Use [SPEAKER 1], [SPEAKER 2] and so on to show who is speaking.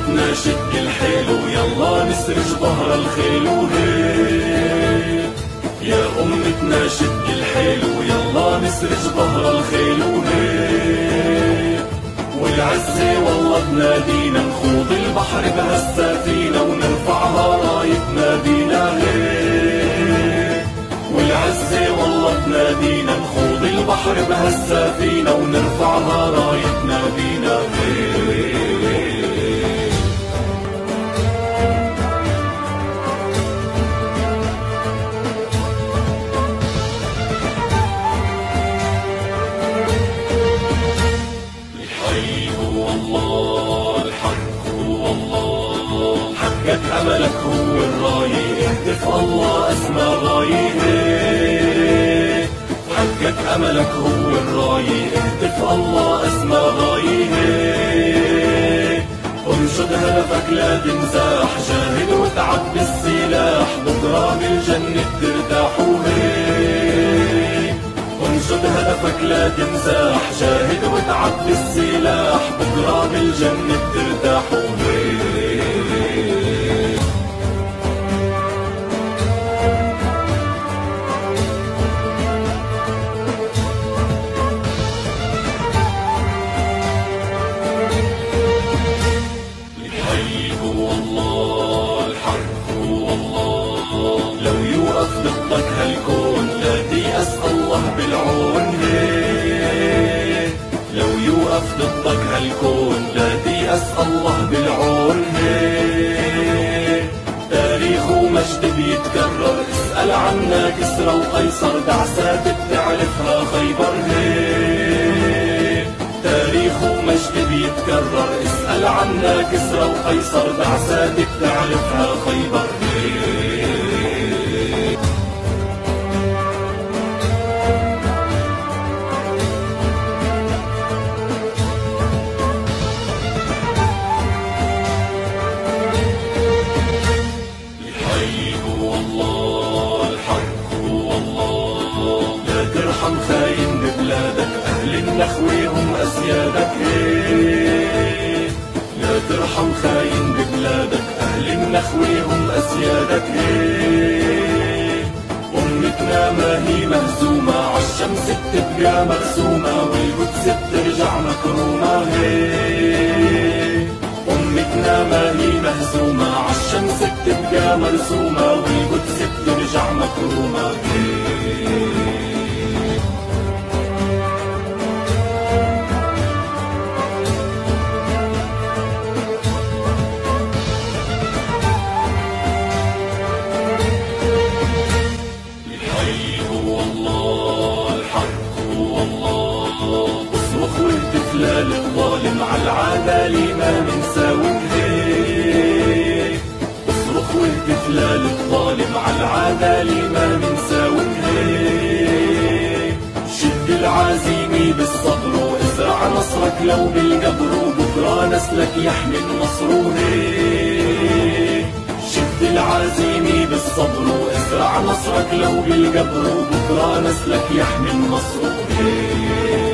[SPEAKER 1] بيتنا شد الحيل ويلا نسرج ظهر الخيل وهي يا أمتنا شد الحيل ويلا نسرج ظهر الخيل وهي والعزة والله بنادينا نخوض البحر بهالسفينة ونرفعها رايتنا بينا هي والعزة والله بنادينا نخوض البحر بهالسفينة حقك أملك هو الراية اهتف الله أسمى غاية حقك أملك هو الراية اهتف الله أسمى غاية انشد هدفك لا تنزاح جاهد وتعب بالسلاح بكرة بالجنة ترتاح وهيك لا تنزاح جاهد وتعب بالسلاح بكرة بالجنة ترتاح بالعون. يوقف ضدك هالكون لا تيأس الله بالعون. تاريخ ومجد بيتكرر اسأل عنا كسرى وقيصر دعسات بتعرفها خيبر. تاريخ ومجد بيتكرر اسأل عنا كسرى وقيصر دعسات بتعرفها خيبر. هيك ببلادك أهل النخوة هم أسيادك لا ترحم خاين ببلادك أهل النخوة هم أسيادك أمتنا ما هي مهزومة عالشمس بتبقى مرسومة والقدس بترجع مكرومة أمتنا ما هي مهزومة عالشمس بتبقى مرسومة والقدس بترجع مكرومة هيك الهلال الظالم على العدالة ما منساوي هيك اصرخ واهتف للظالم على العدالة ما منساوي هيك شد العزيمة بالصبر وازرع نصرك لو بالقبر وبكرة نسلك يحمي النصر شد العزيمة بالصبر وازرع نصرك لو بالقبر وبكرة نسلك يحمي النصر هيك